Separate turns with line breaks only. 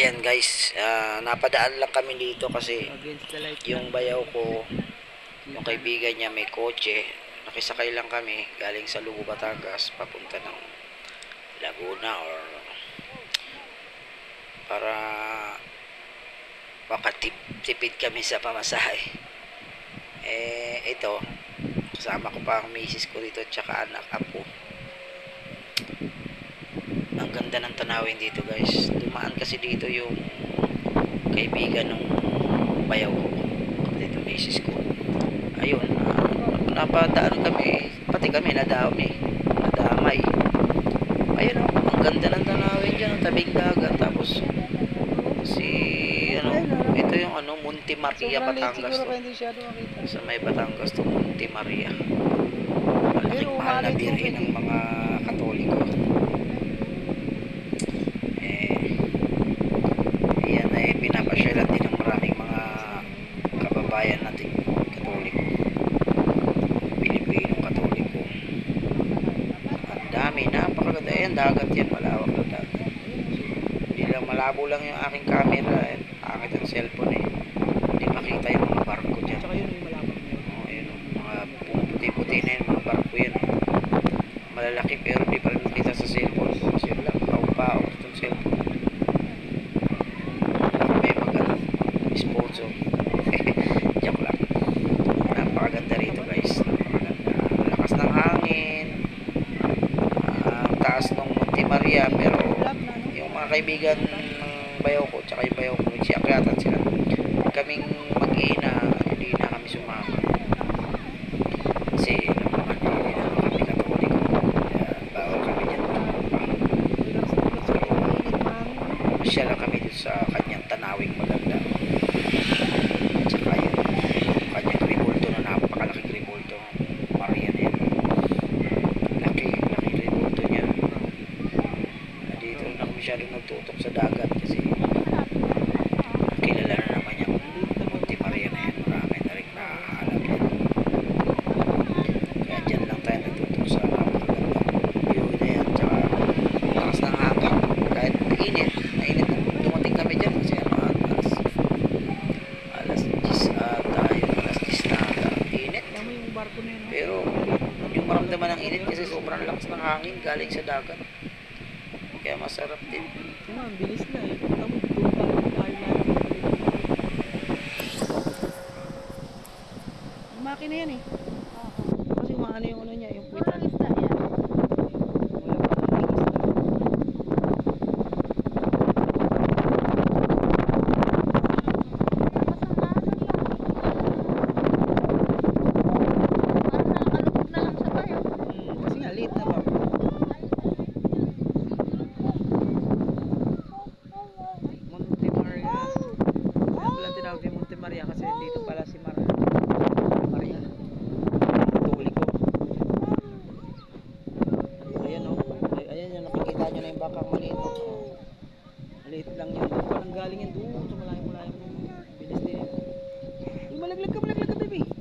ayan guys, ah, napadaan lang kami dito kasi
yung bayaw
ko,
yung kaibigan
niya may kotse, nakisakay lang kami galing sa Lugo, Batangas, papunta ng Laguna or para makatipid kami sa pamasahe. Eh, ito, kasama ko pa ang misis ko dito at saka anak ako. Ang ganda ng tanawin dito guys. Dumaan kasi dito yung kaibigan ng bayaw ko. Dito misis ko. Ayun,
ah,
napadaan kami, pati kami nadami, nadamay. Ayun oh, ang ganda ng tanawin dyan, ang tabing dagat. Tapos, si, ano,
ito
yung ano, Munti Maria, liit Batangas to. Sa may Batangas to, Munti Maria. Malaking mahal na birhen ng mga Dami, napakaganda. Ayan, dagat yan, malawak na dagat. Hindi lang, malabo lang yung aking camera. Eh. Angit ang cellphone eh. Hindi makita yung mga barko dyan.
Tsaka yun yung malapit na yun. Mga puti-puti na
yun, mga barko yan. Malalaki pero di pa rin nakita sa cellphone. Kasi wala, paong-paong itong cellphone. Baka may mag ano,
sponsor.
Joke lang. Napakaganda rito guys. Napakaganda. Ang Lakas ng hangin. Ah, Ang taas ng Monte Maria pero
yung mga kaibigan ng
bayaw ko tsaka yung bayaw ko nagsiakyatan sila kaming mag-ina hindi na kami sumama. Kasi naman hindi na kami katoliko. Kaya bawal kami dyan
so
masya lang kami dun sa kanyang tanawing maganda tsaka yun yung kanyang ribulto na napakalaking ribulto Maria na yan laki laki ribulto niya dito na nagtutok sa dagat kasi kilala na naman niya kung
Monte Maria na yan. Marami
na rin nahahalap yan. Kaya dyan lang tayo nagtutok sa napakagandang view na yan. Tsaka lakas ng hangin. Kahit init mainit na. Dumating kami dyan kasi ano alas alas 10 ata yun. Alas 10 na ata. Init.
Pero yung maramdaman ng init kasi sobrang lakas
ng hangin galing sa dagat kaya masarap din
Tama, ang bilis na eh. Tama, doon pa rin tayo na. Yung makina yan eh. maliit. Maliit lang yun. Parang galing yan doon sa malayang-malayang. Bilis din. Malaglag ka, malaglag ka, baby.